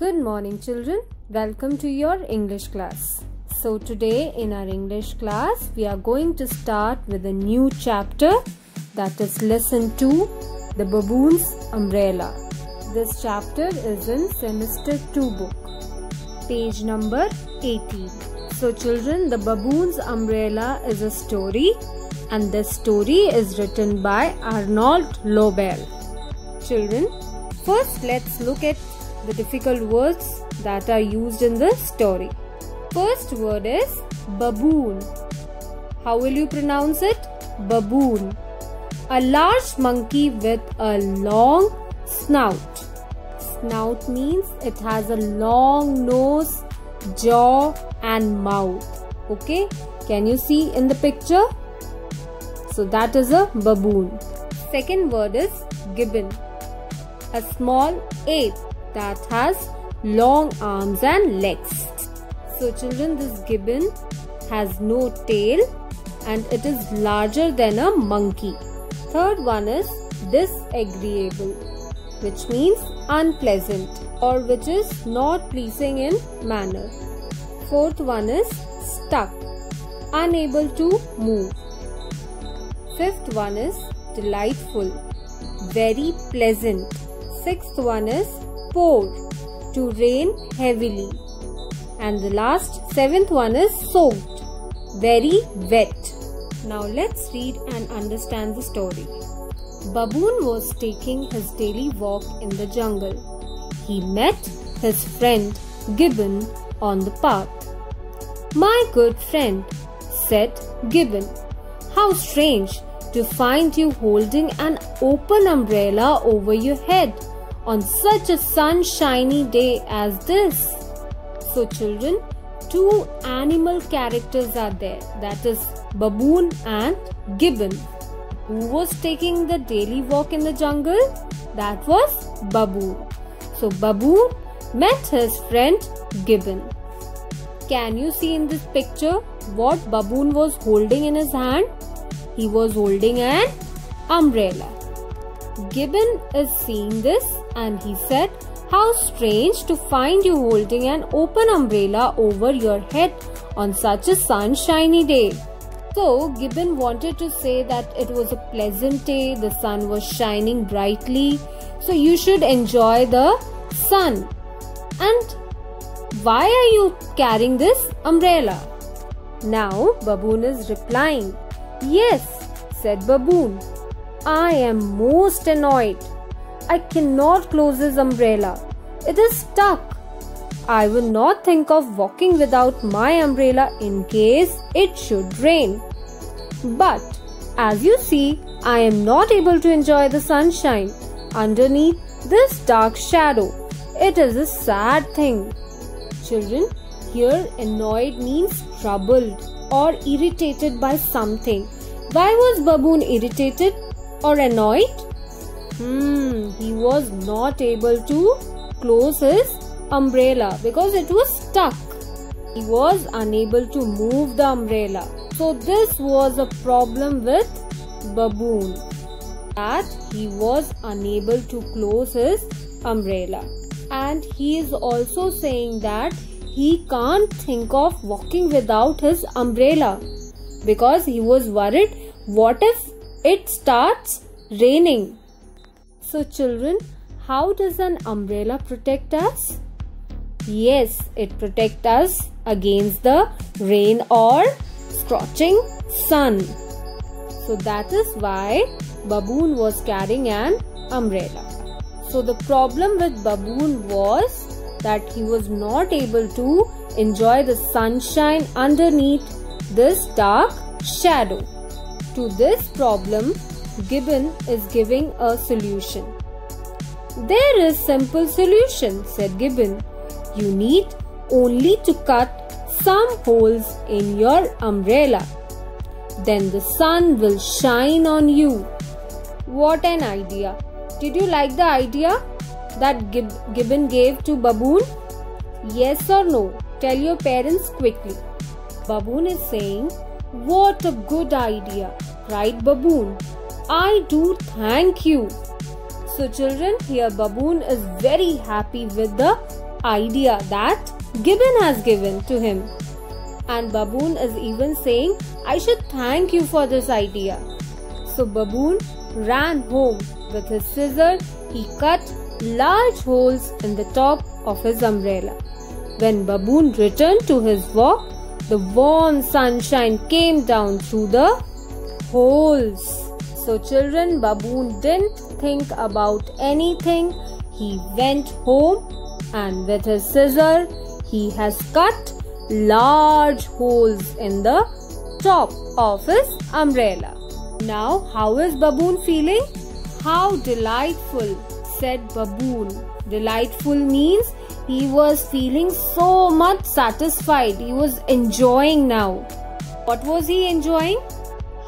Good morning, children. Welcome to your English class. So, today in our English class, we are going to start with a new chapter that is Lesson 2 The Baboon's Umbrella. This chapter is in Semester 2 book, page number 18. So, children, The Baboon's Umbrella is a story, and this story is written by Arnold Lobel. Children, first let's look at the difficult words that are used in the story. First word is baboon. How will you pronounce it? Baboon. A large monkey with a long snout. Snout means it has a long nose, jaw, and mouth. Okay, can you see in the picture? So that is a baboon. Second word is gibbon. A small ape that has long arms and legs. So, children, this gibbon has no tail and it is larger than a monkey. Third one is disagreeable, which means unpleasant or which is not pleasing in manner. Fourth one is stuck, unable to move. Fifth one is delightful, very pleasant. Sixth one is pour to rain heavily. And the last seventh one is soaked, very wet. Now let's read and understand the story. Baboon was taking his daily walk in the jungle. He met his friend Gibbon on the path. My good friend, said Gibbon, how strange to find you holding an open umbrella over your head on such a sunshiny day as this. So, children, two animal characters are there that is, baboon and gibbon. Who was taking the daily walk in the jungle? That was baboon. So, baboon met his friend gibbon. Can you see in this picture what baboon was holding in his hand? He was holding an umbrella. Gibbon is seeing this and he said, How strange to find you holding an open umbrella over your head on such a sunshiny day. So, Gibbon wanted to say that it was a pleasant day, the sun was shining brightly, so you should enjoy the sun. And why are you carrying this umbrella? Now, Baboon is replying, Yes, said Baboon. I am most annoyed. I cannot close this umbrella. It is stuck. I will not think of walking without my umbrella in case it should rain. But as you see, I am not able to enjoy the sunshine underneath this dark shadow. It is a sad thing. Children, here annoyed means troubled or irritated by something. Why was Baboon irritated? Or annoyed? Hmm, he was not able to close his umbrella because it was stuck. He was unable to move the umbrella. So, this was a problem with Baboon that he was unable to close his umbrella. And he is also saying that he can't think of walking without his umbrella because he was worried what if it starts raining. So, children, how does an umbrella protect us? Yes, it protects us against the rain or scorching sun. So, that is why Baboon was carrying an umbrella. So, the problem with Baboon was that he was not able to enjoy the sunshine underneath this dark shadow. To this problem, Gibbon is giving a solution. There is simple solution, said Gibbon. You need only to cut some holes in your umbrella. Then the sun will shine on you. What an idea! Did you like the idea that Gib Gibbon gave to Baboon? Yes or no? Tell your parents quickly. Baboon is saying, what a good idea, cried Baboon. I do thank you. So, children, here Baboon is very happy with the idea that Gibbon has given to him. And Baboon is even saying, I should thank you for this idea. So Baboon ran home with his scissor. He cut large holes in the top of his umbrella. When Baboon returned to his walk, the warm sunshine came down through the holes. So, children, Baboon didn't think about anything. He went home and with his scissor, he has cut large holes in the top of his umbrella. Now, how is Baboon feeling? How delightful, said Baboon. Delightful means he was feeling so much satisfied. He was enjoying now. What was he enjoying?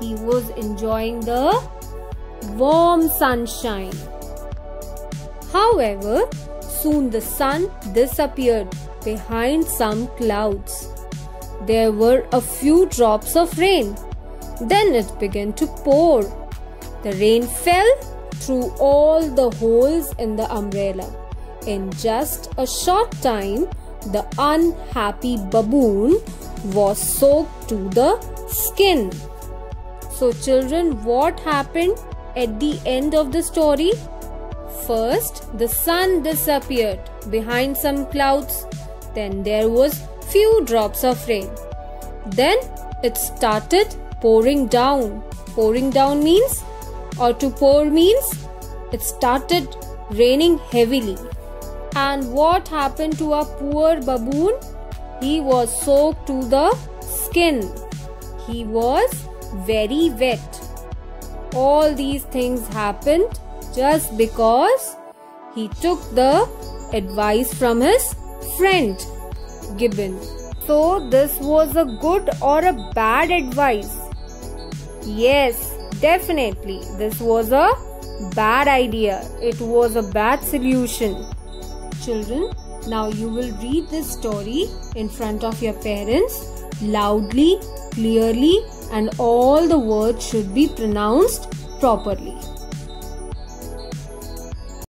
He was enjoying the warm sunshine. However, soon the sun disappeared behind some clouds. There were a few drops of rain. Then it began to pour. The rain fell through all the holes in the umbrella. In just a short time, the unhappy baboon was soaked to the skin. So, children, what happened at the end of the story? First, the sun disappeared behind some clouds. Then there was few drops of rain. Then it started pouring down. Pouring down means or to pour means it started raining heavily. And what happened to our poor baboon? He was soaked to the skin. He was very wet. All these things happened just because he took the advice from his friend Gibbon. So, this was a good or a bad advice? Yes, definitely. This was a bad idea. It was a bad solution. Children, now you will read this story in front of your parents loudly, clearly, and all the words should be pronounced properly.